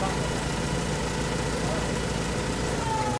Bye.